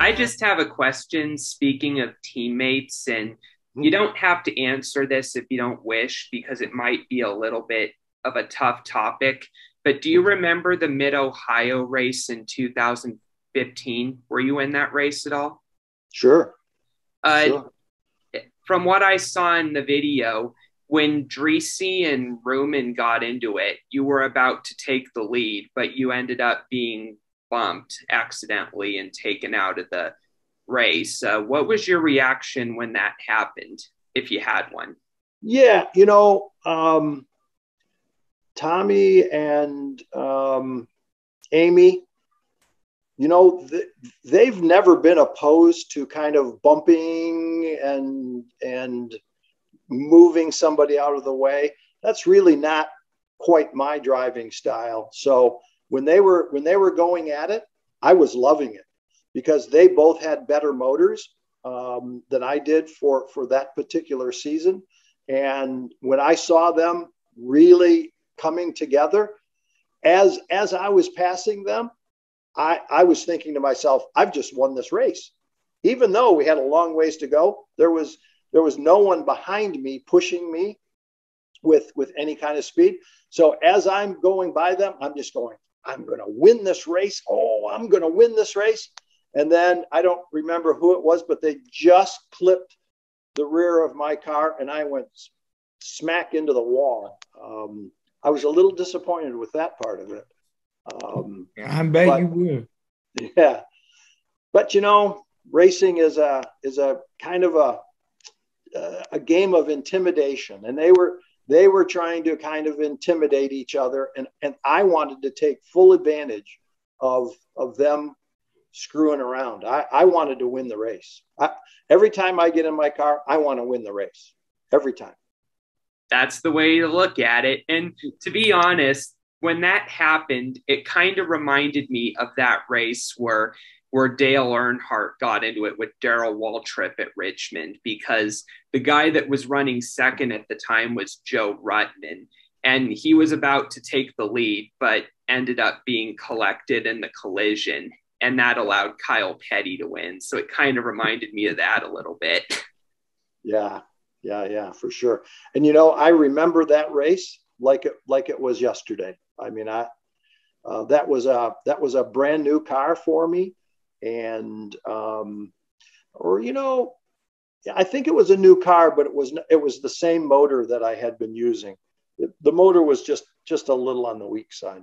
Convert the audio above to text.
I just have a question. Speaking of teammates, and you don't have to answer this if you don't wish, because it might be a little bit of a tough topic. But do you remember the Mid Ohio race in 2015? Were you in that race at all? Sure. Uh, sure. From what I saw in the video, when Drissi and Ruman got into it, you were about to take the lead, but you ended up being bumped accidentally and taken out of the race. Uh, what was your reaction when that happened, if you had one? Yeah, you know, um, Tomy and um, Amy, you know, th- they've never been opposed to kind of bumping and and moving somebody out of the way. That's really not quite my driving style. So when they were when they were going at it, I was loving it because they both had better motors um, than I did for for that particular season. And when I saw them really coming together, as as I was passing them, I, I was thinking to myself, I've just won this race. Even though we had a long ways to go, there was there was no one behind me pushing me with with any kind of speed. So as I'm going by them, I'm just going, I'm going to win this race. Oh, I'm going to win this race. And then I don't remember who it was, but they just clipped the rear of my car and I went smack into the wall. Um, I was a little disappointed with that part of it. Um, I bet but, you would. Yeah, but you know, racing is a is a kind of a a game of intimidation, and they were they were trying to kind of intimidate each other, and and I wanted to take full advantage of of them screwing around. I, I wanted to win the race. I, every time I get in my car, I want to win the race. Every time. That's the way to look at it. And to be honest, when that happened, it kind of reminded me of that race where where Dale Earnhardt got into it with Darrell Waltrip at Richmond because the guy that was running second at the time was Joe Ruttman. And he was about to take the lead, but ended up being collected in the collision. And that allowed Kyle Petty to win. So it kind of reminded me of that a little bit. Yeah, yeah, yeah, for sure. And you know, I remember that race like it like it was yesterday. I mean, I uh, that was a that was a brand new car for me, and um, or you know, I think it was a new car, but it was it was the same motor that I had been using. The, motor was just just a little on the weak side.